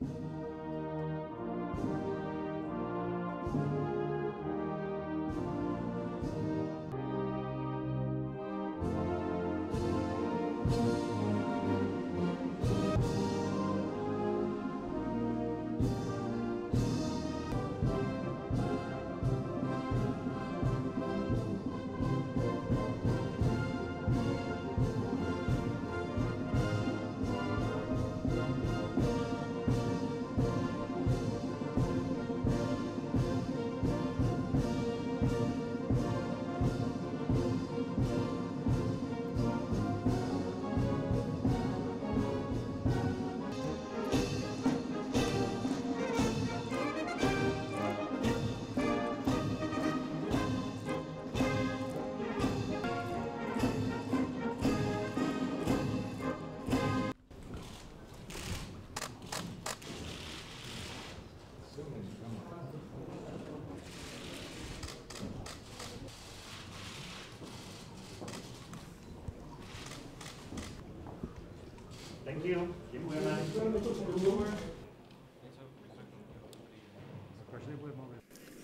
you Thank you.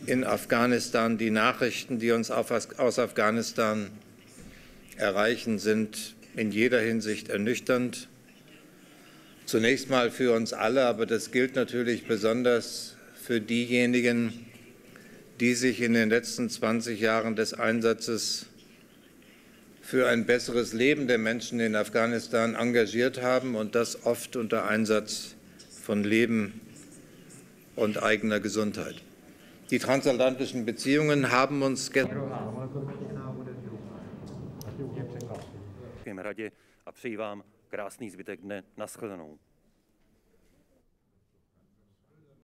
In Afghanistan, die Nachrichten, die uns aus Afghanistan erreichen, sind in jeder Hinsicht ernüchternd. Zunächst mal für uns alle, aber das gilt natürlich besonders für diejenigen, die sich in den letzten 20 Jahren des Einsatzes für ein besseres Leben der Menschen in Afghanistan engagiert haben und das oft unter Einsatz von Leben und eigener Gesundheit. Die transatlantischen Beziehungen haben uns. Naschledanou.